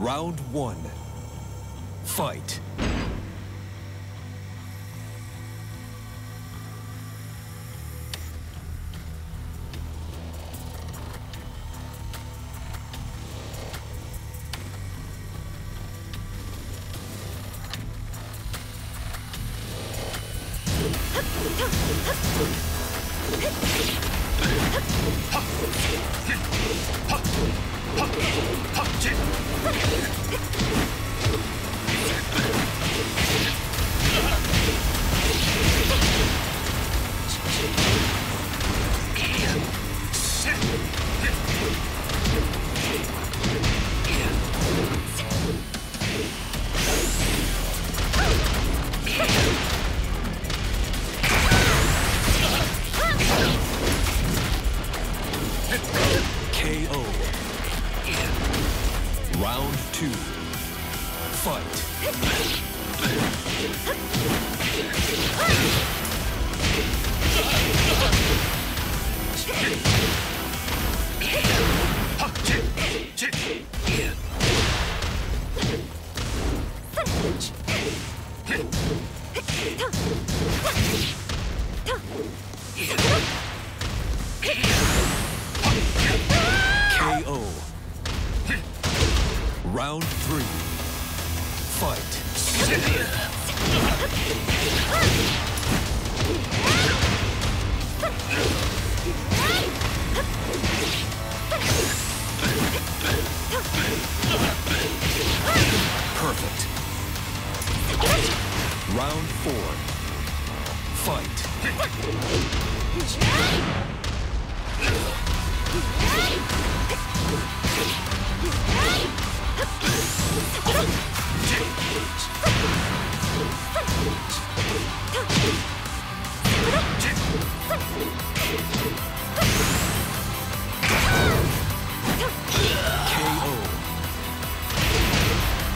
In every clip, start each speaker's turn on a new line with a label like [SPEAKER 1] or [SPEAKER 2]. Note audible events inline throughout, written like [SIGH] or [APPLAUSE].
[SPEAKER 1] Round one. Fight.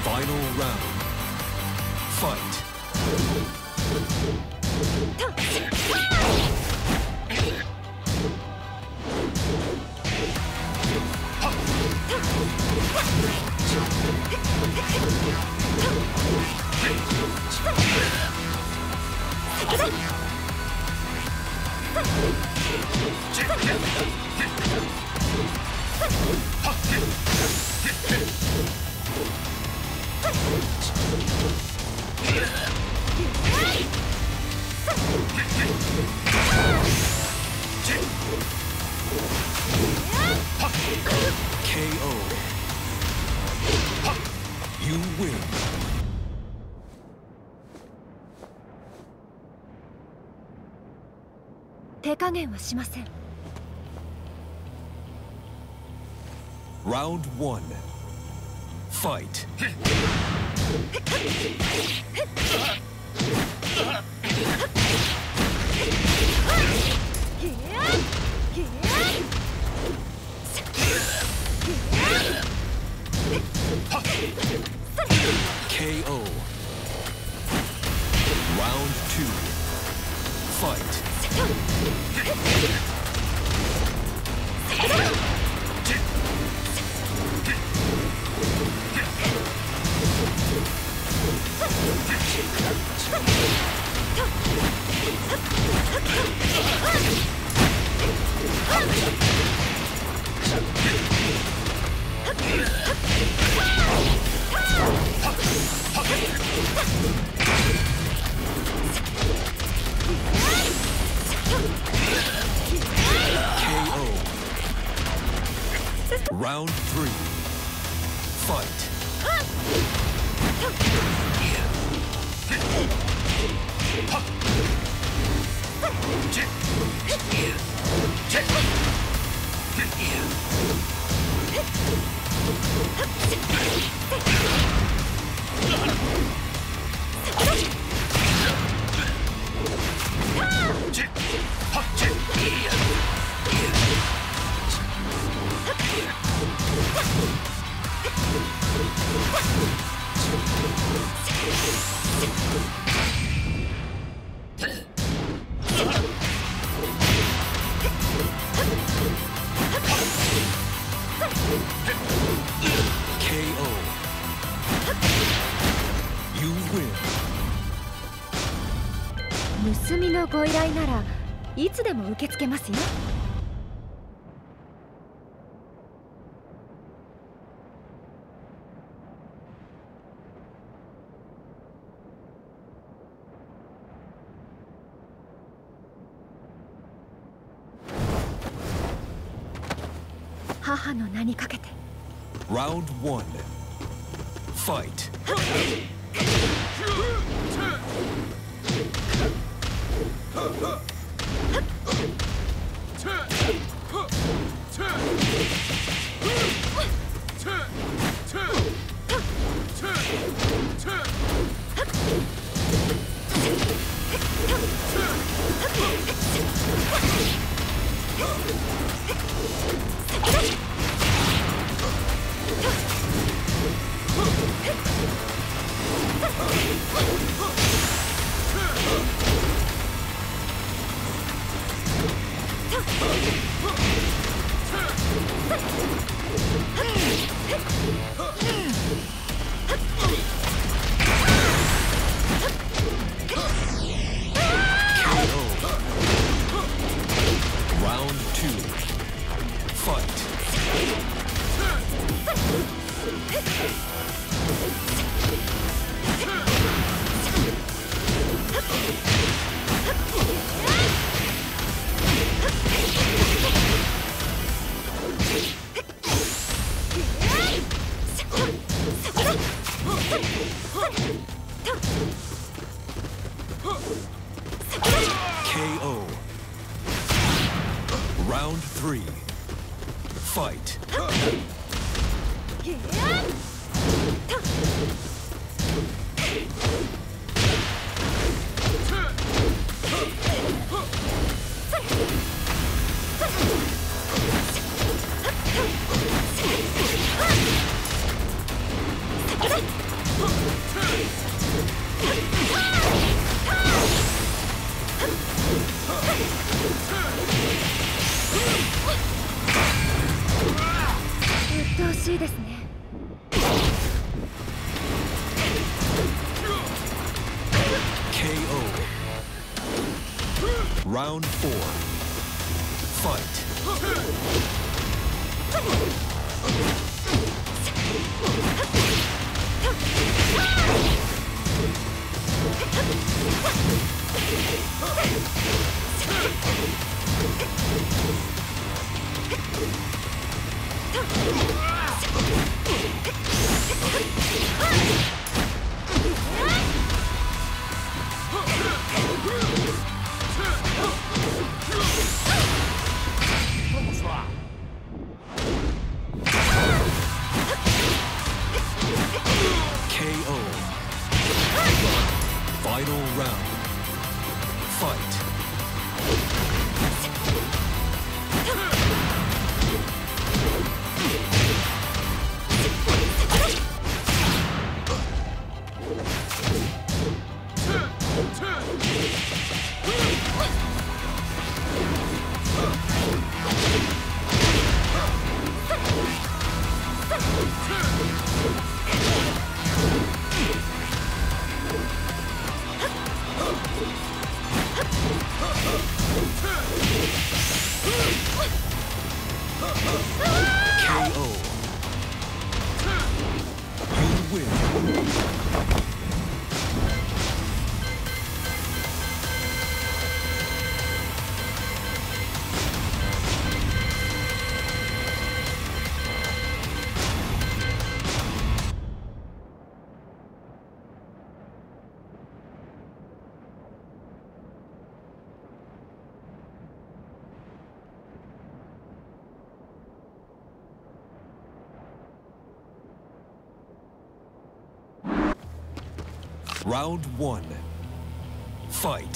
[SPEAKER 1] Final round.
[SPEAKER 2] 手加減はしません
[SPEAKER 1] Round one. Fight. [LAUGHS] Round three. Fight. 盗み
[SPEAKER 2] のご依頼ならいつでも受け付けますよ。
[SPEAKER 1] Round one. Fight. [LAUGHS] Round one. Fight.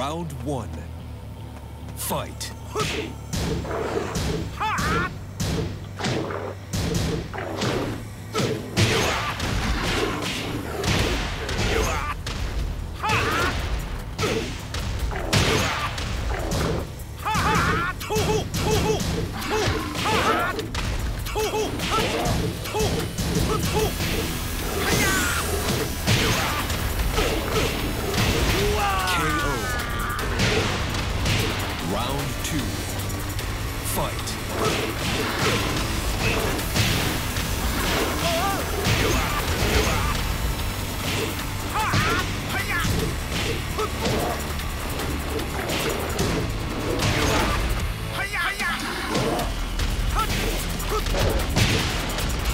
[SPEAKER 1] Round one. Fight.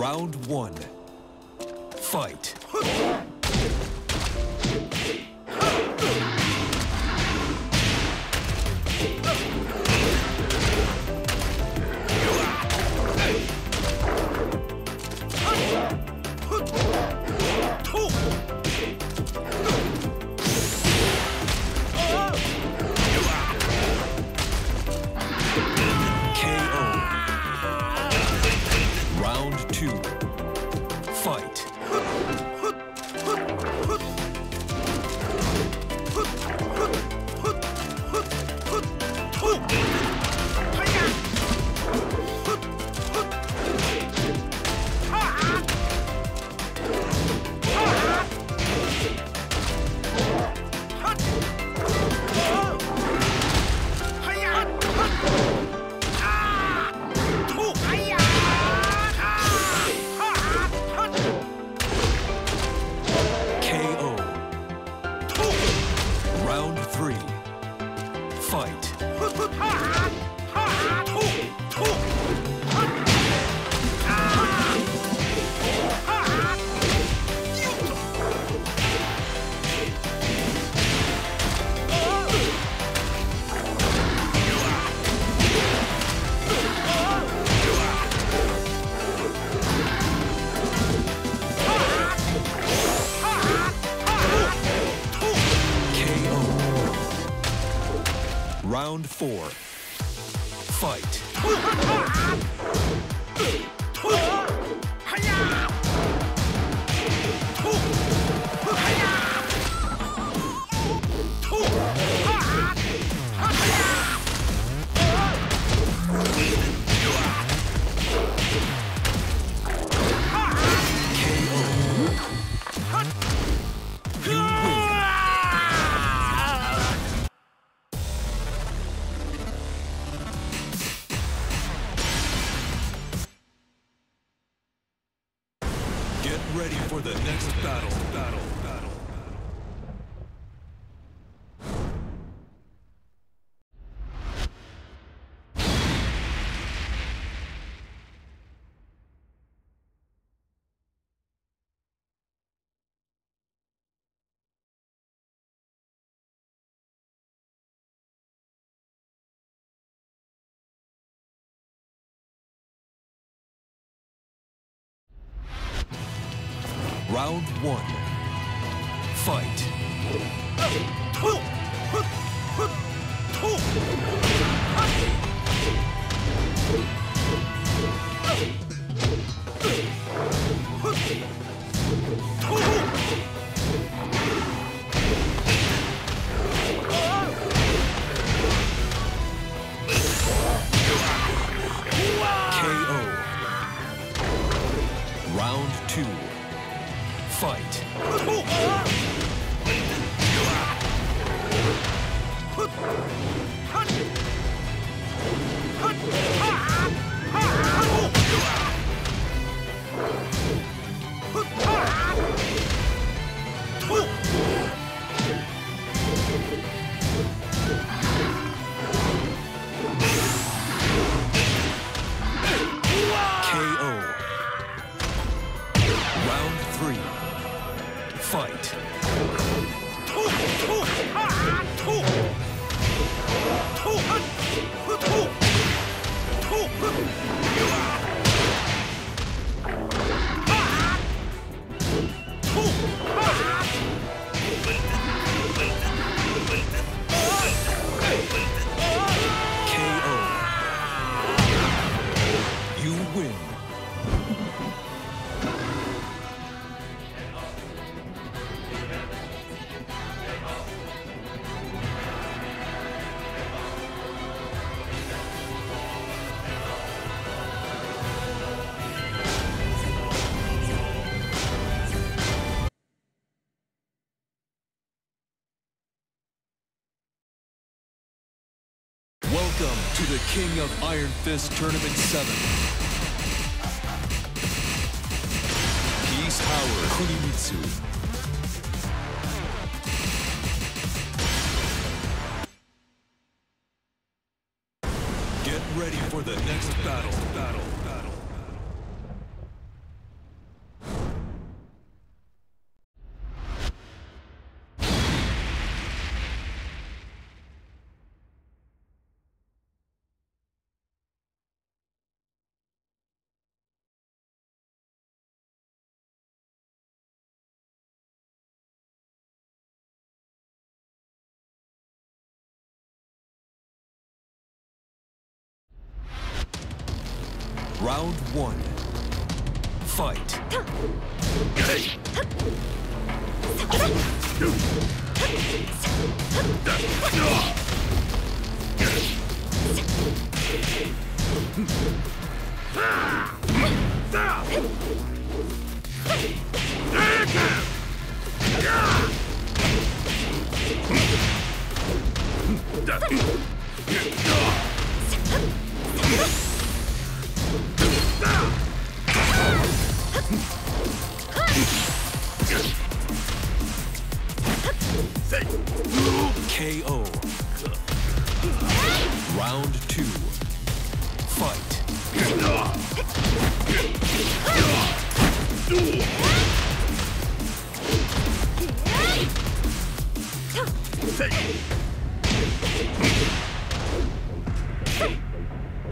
[SPEAKER 1] Round one. Fight. round four. round one. King of Iron Fist Tournament 7. Peace Tower Kunimitsu Round one. Fight. KO. Round two. Fight.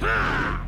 [SPEAKER 1] Ha!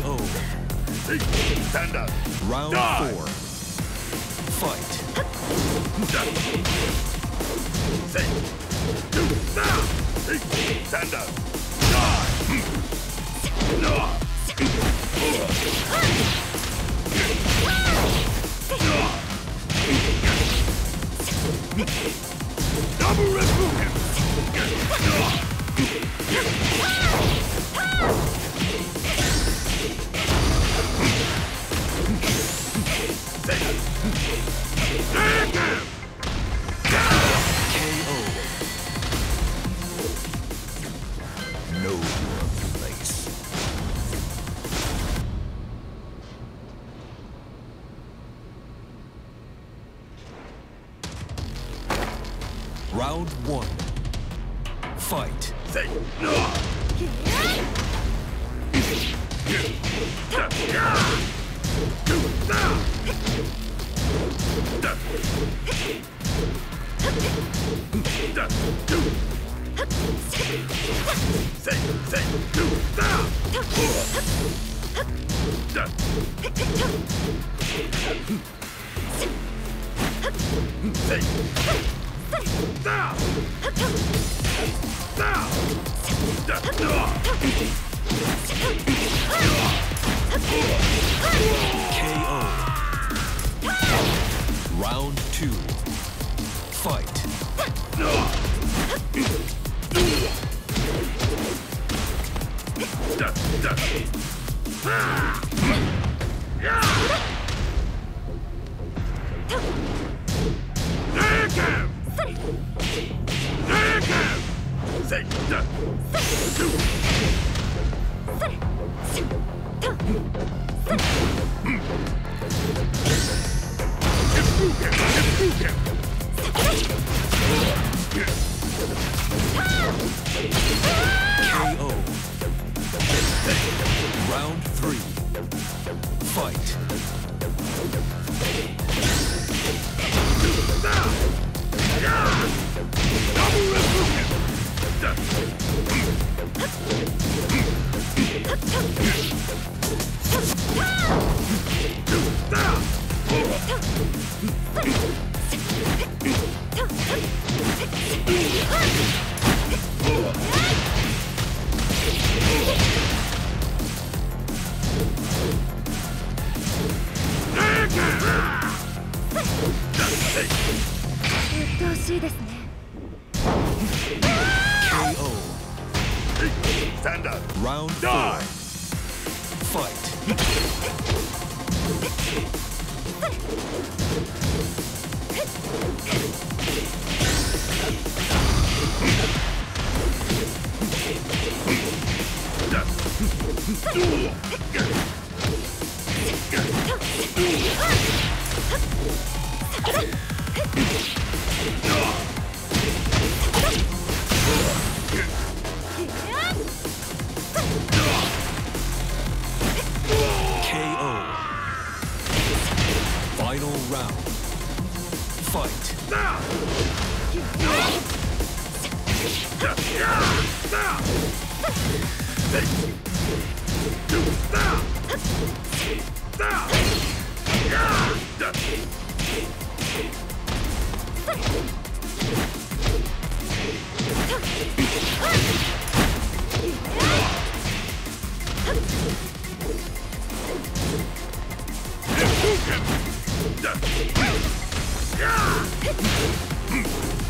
[SPEAKER 1] KO.
[SPEAKER 3] Stand up.
[SPEAKER 1] Round
[SPEAKER 3] Die.
[SPEAKER 1] four. Fight.
[SPEAKER 3] Stand up. Damn! no
[SPEAKER 1] Round. Fight.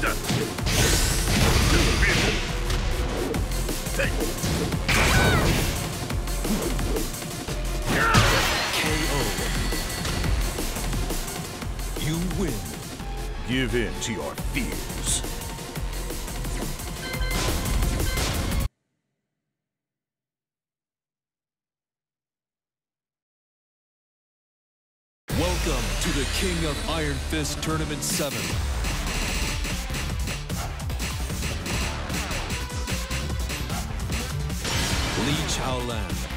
[SPEAKER 1] You win.
[SPEAKER 3] Give in to your fears.
[SPEAKER 1] Welcome to the King of Iron Fist Tournament 7. Li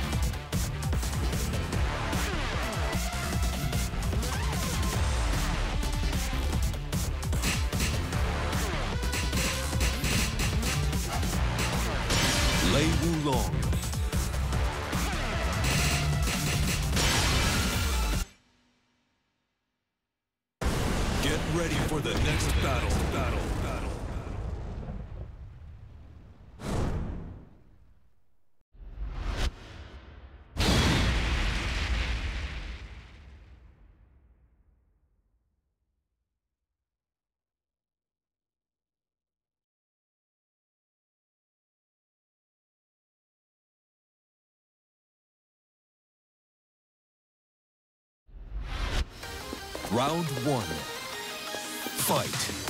[SPEAKER 1] Round one. Fight.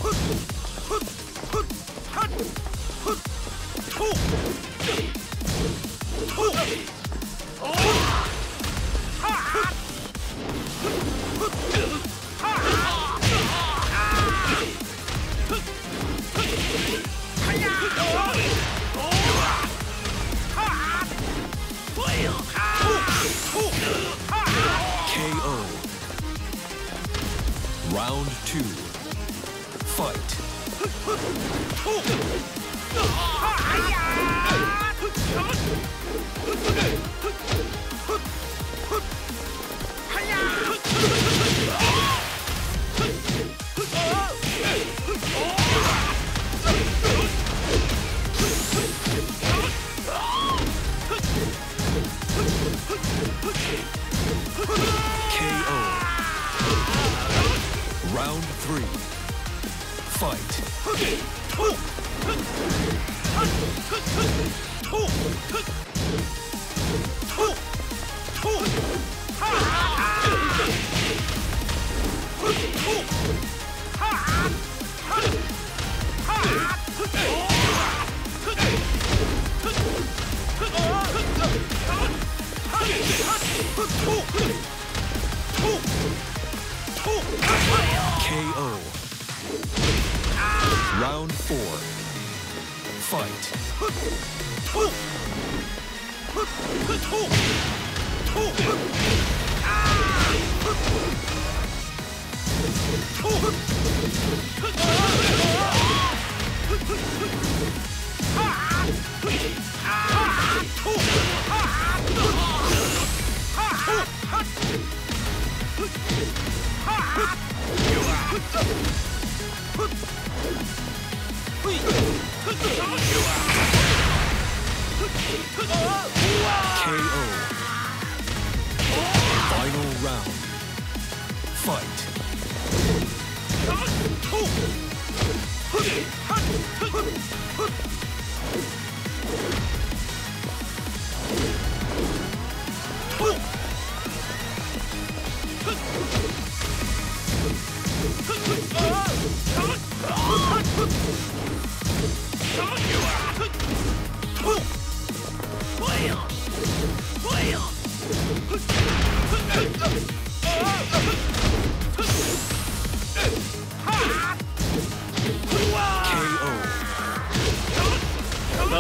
[SPEAKER 1] Oh! Ah! Yeah! Oh!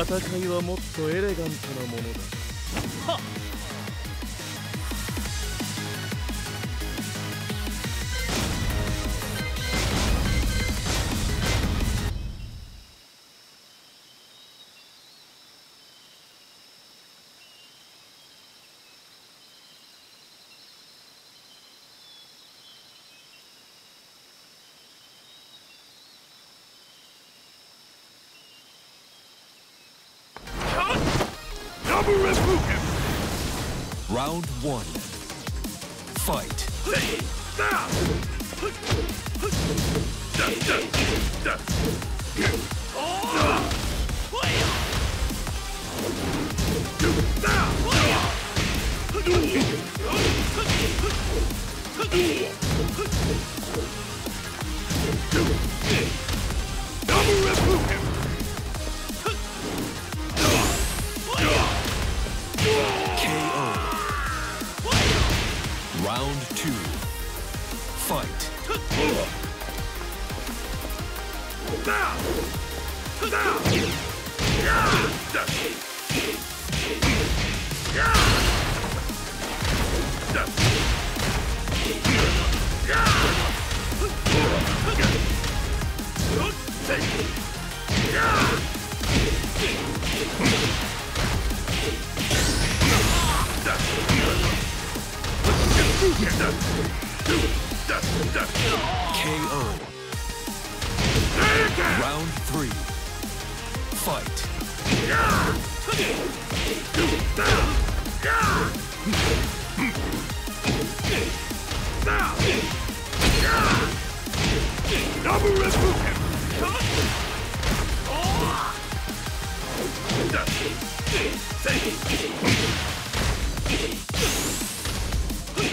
[SPEAKER 2] 戦いはもっとエレガントなものだ。
[SPEAKER 1] はっ。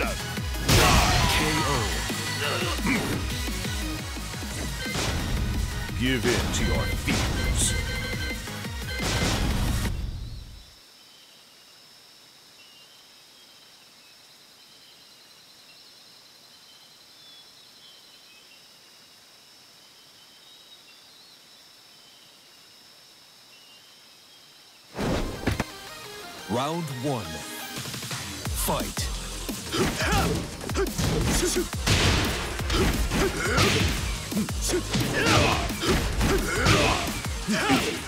[SPEAKER 3] Up.
[SPEAKER 1] KO.
[SPEAKER 3] Give in to your fears.
[SPEAKER 1] Round one. Fight. [LAUGHS] KO.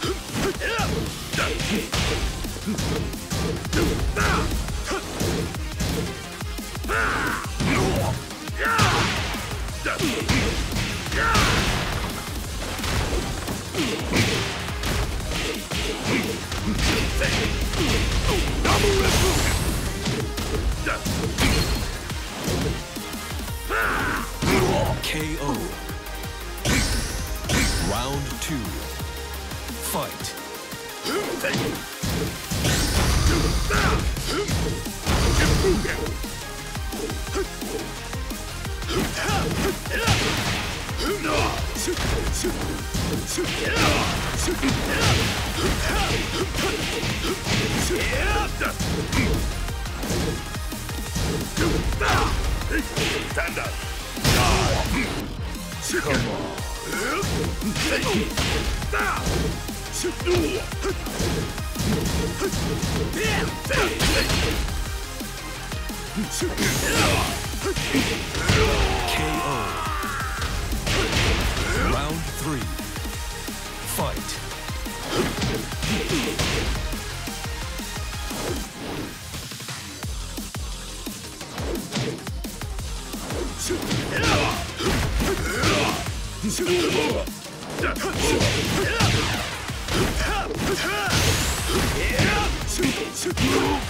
[SPEAKER 3] Stand up. Come on.
[SPEAKER 1] KO. Round three. Fight.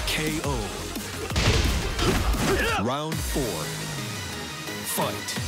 [SPEAKER 1] KO. Round four. Fight.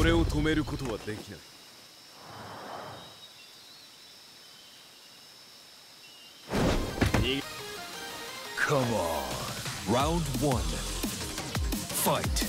[SPEAKER 4] 俺を止めることはできない。
[SPEAKER 1] Come on. Round one. Fight.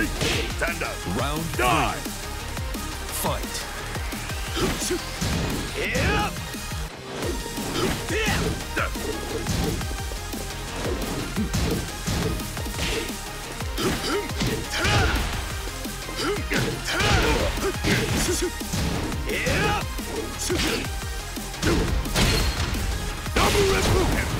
[SPEAKER 5] Up.
[SPEAKER 1] Round
[SPEAKER 5] Die.
[SPEAKER 1] Fight.
[SPEAKER 5] Double revolution.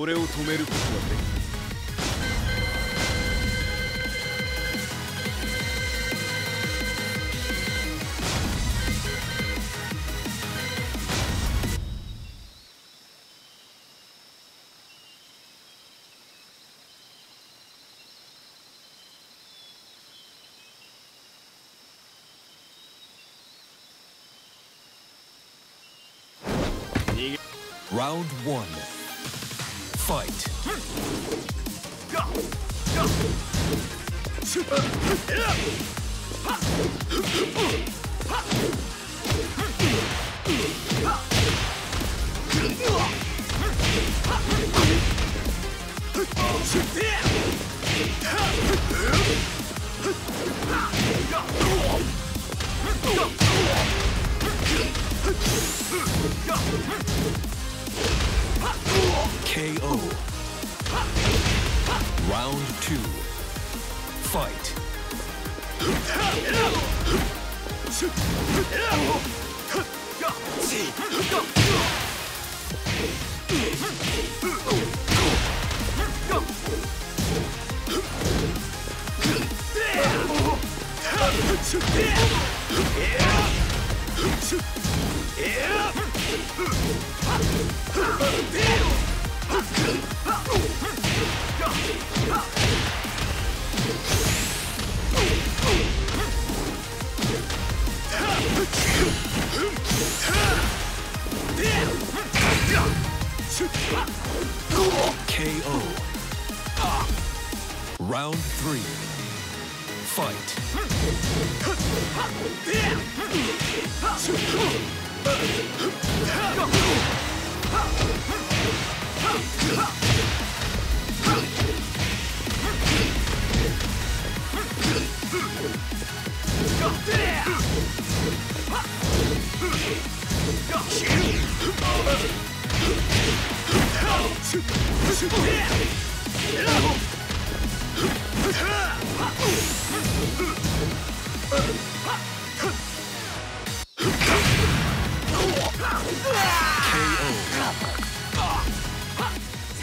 [SPEAKER 4] 俺を止めることはできない。
[SPEAKER 1] Fight.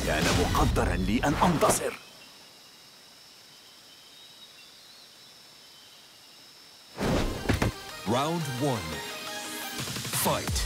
[SPEAKER 6] كان مقدرا لي أن أنتصر
[SPEAKER 1] Round one. Fight.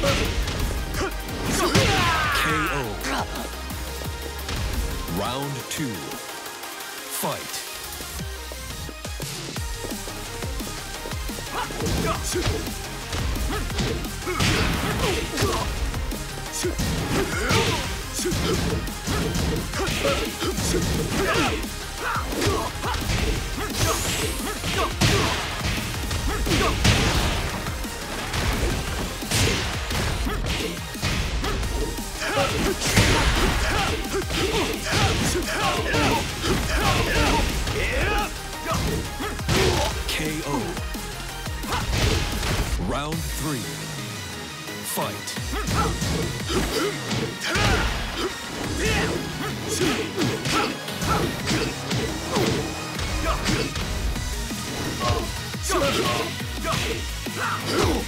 [SPEAKER 1] KO. Round two. Fight. KO. Round three. Fight. KO.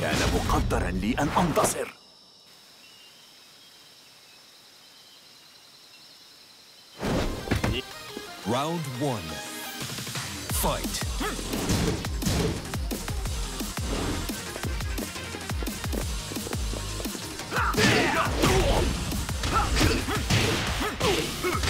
[SPEAKER 6] كان مقدرا لي أن أنتصر
[SPEAKER 1] Round one. Fight. [LAUGHS]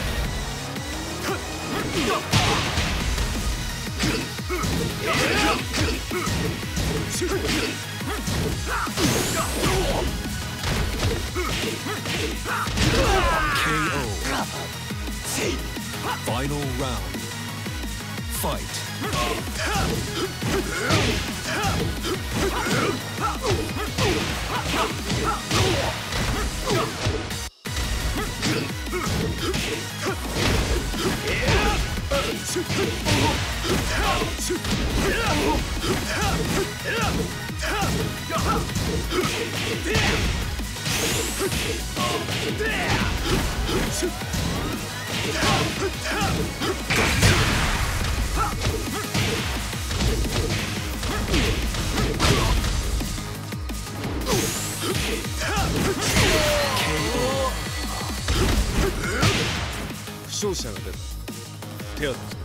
[SPEAKER 1] Final round. Fight. 負傷者が出た。手当て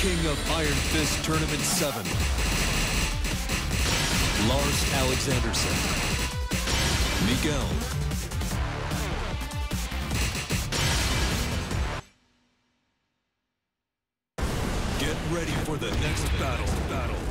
[SPEAKER 4] King of Iron Fist Tournament 7. Lars Alexandersson. Miguel. Get ready for the next battle. Battle.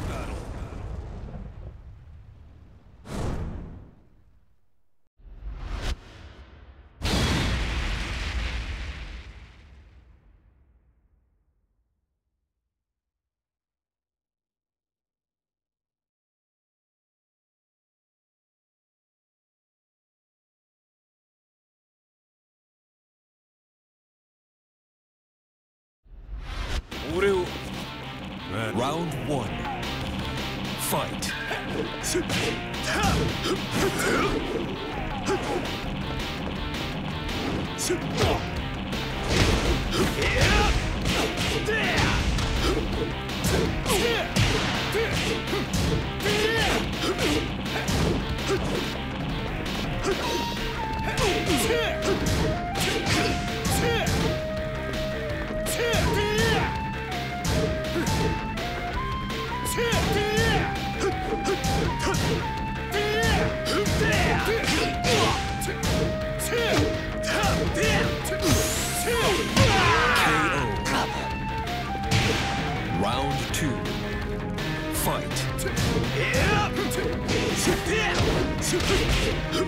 [SPEAKER 1] Hey!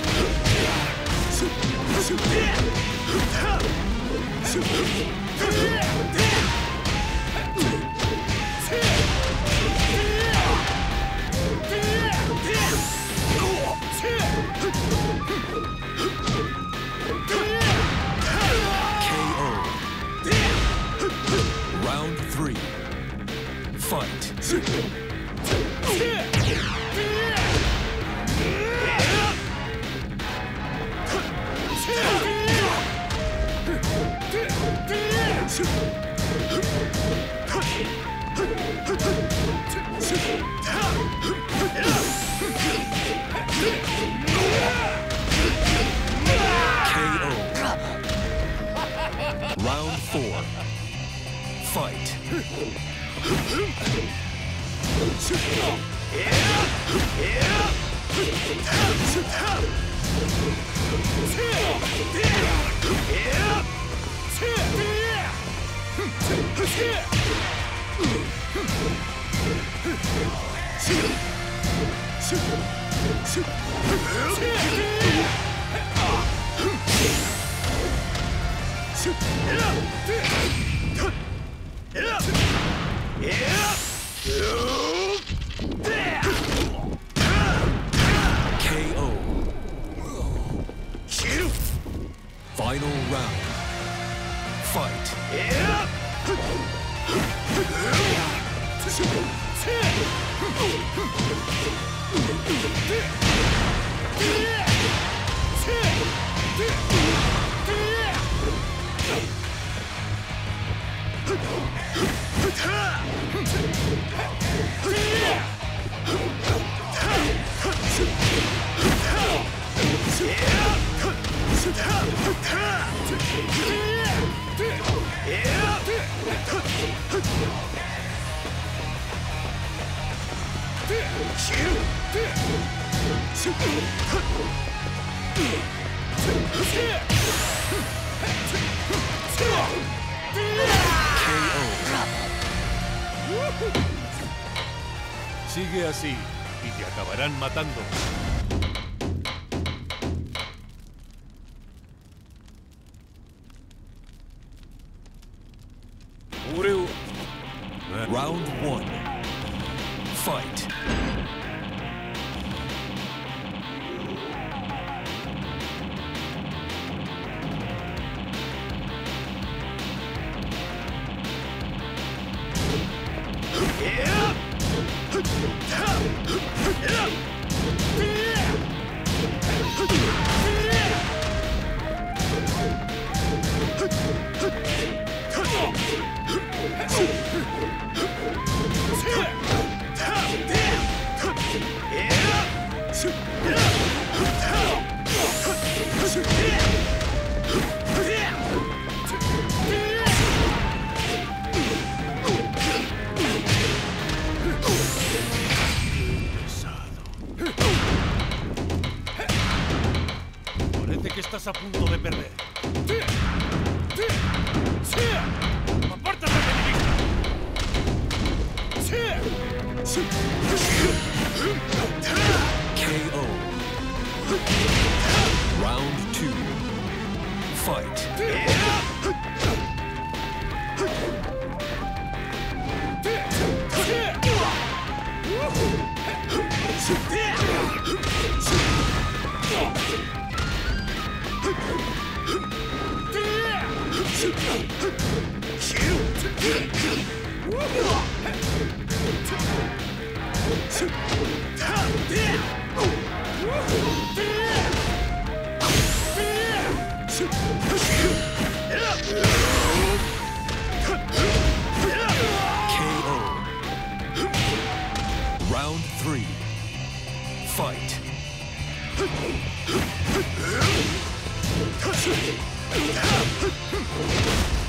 [SPEAKER 1] KO.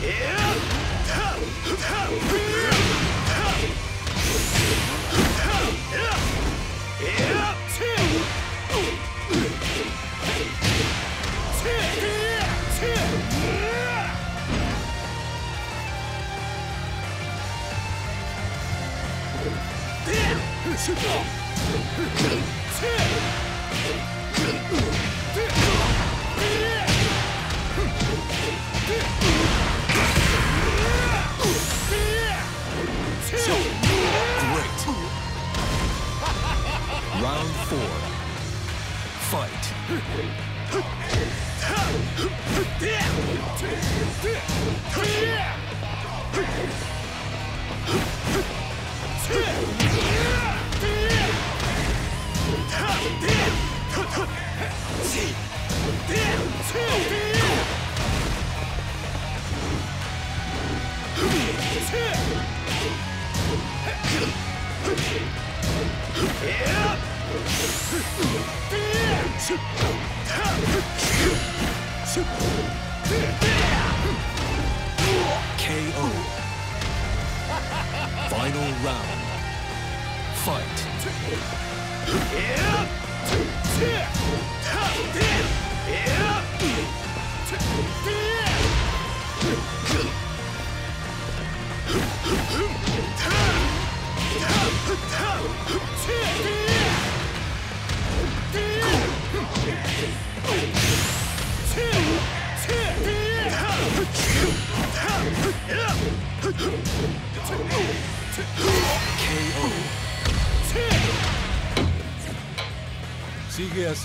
[SPEAKER 1] Great.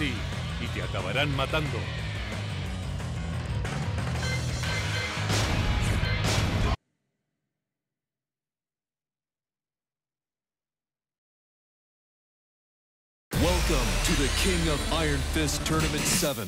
[SPEAKER 4] Y te acabarán matando.
[SPEAKER 1] Welcome to the King of Iron Fist Tournament 7.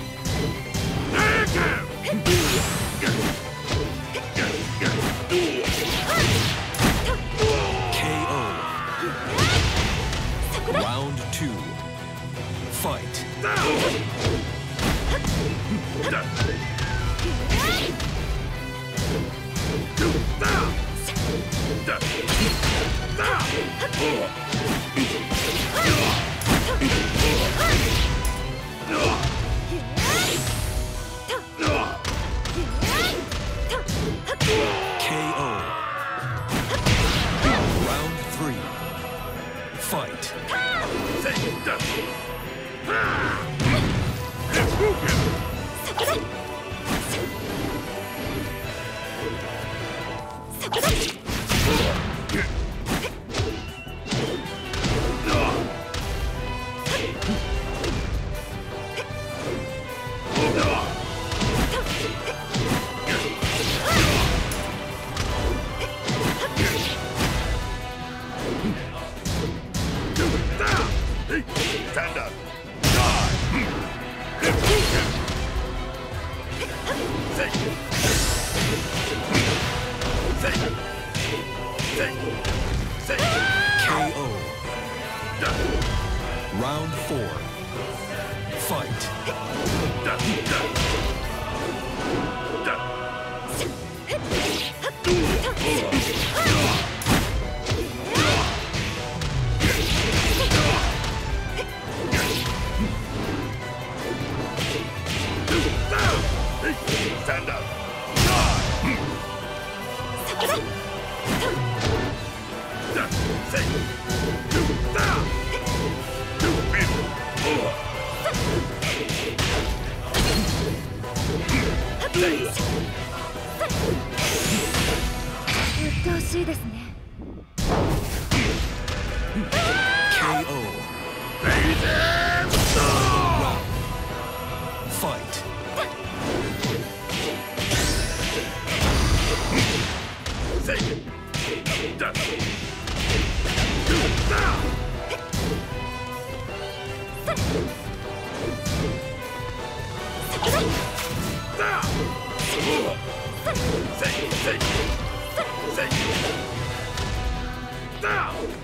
[SPEAKER 1] Down!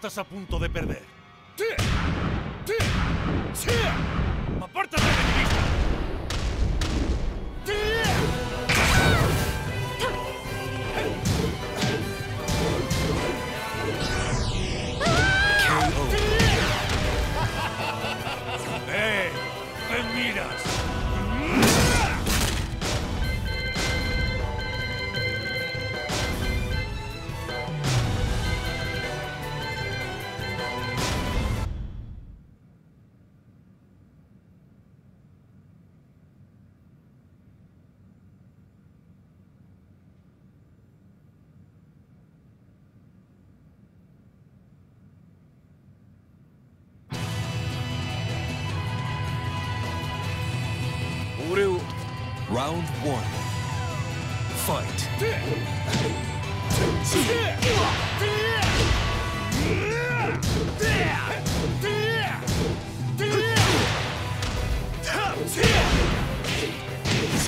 [SPEAKER 1] Estás a punto de perder.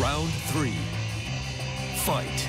[SPEAKER 1] Round three. Fight.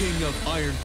[SPEAKER 1] King of Iron